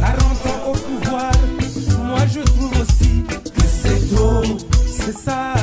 Rentrant au pouvoir, moi je trouve aussi que c'est trop, c'est ça.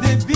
de vida.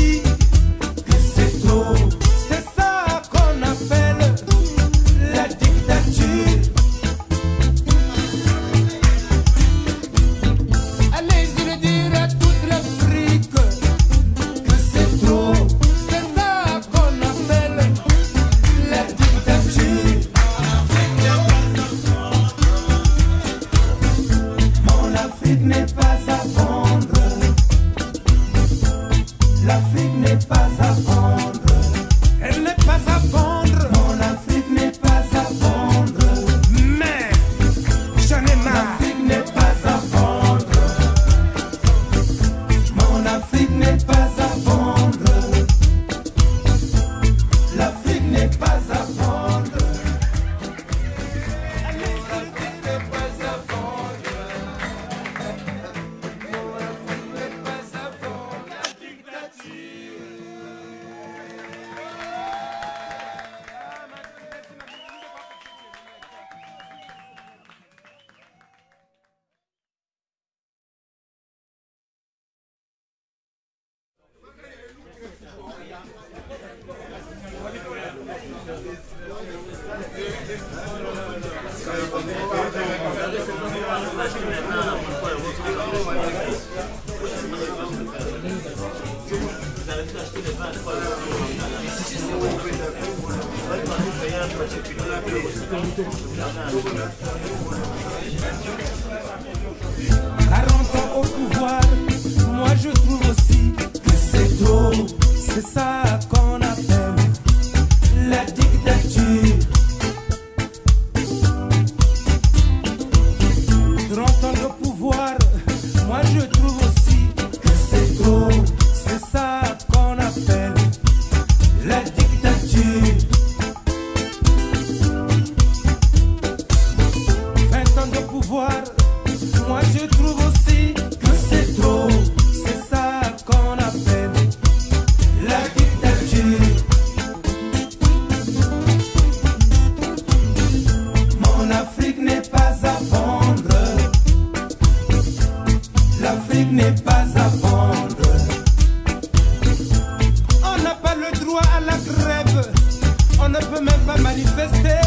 on ne peut même pas manifester.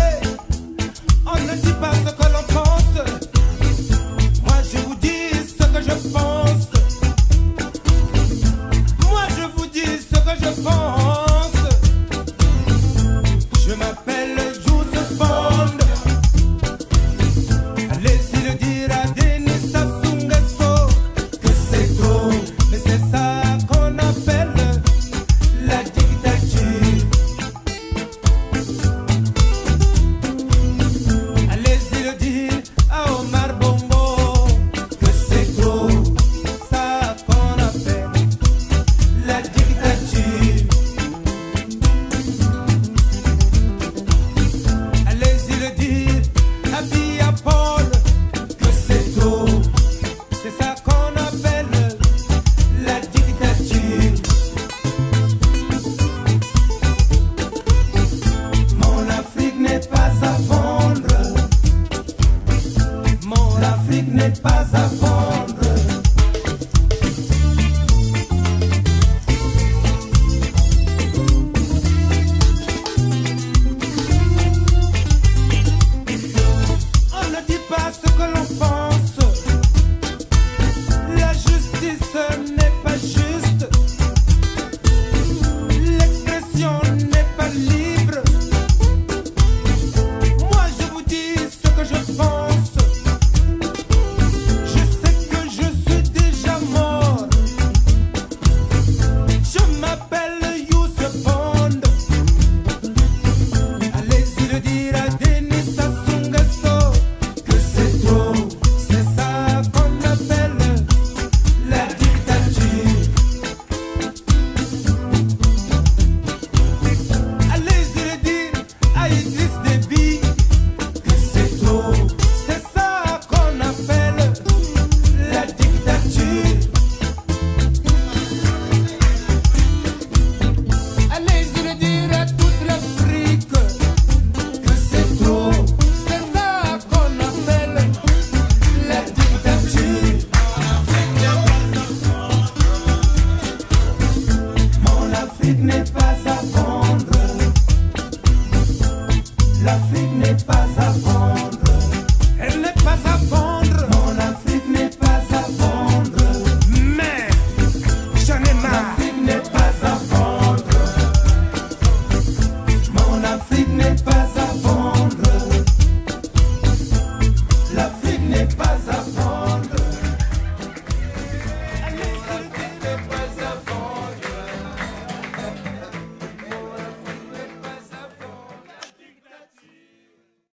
On ne dit pas ce que l'on pense. Moi je vous dis ce que je pense. Moi je vous dis ce que je pense. Je m'appelle. n'est pas à vendre.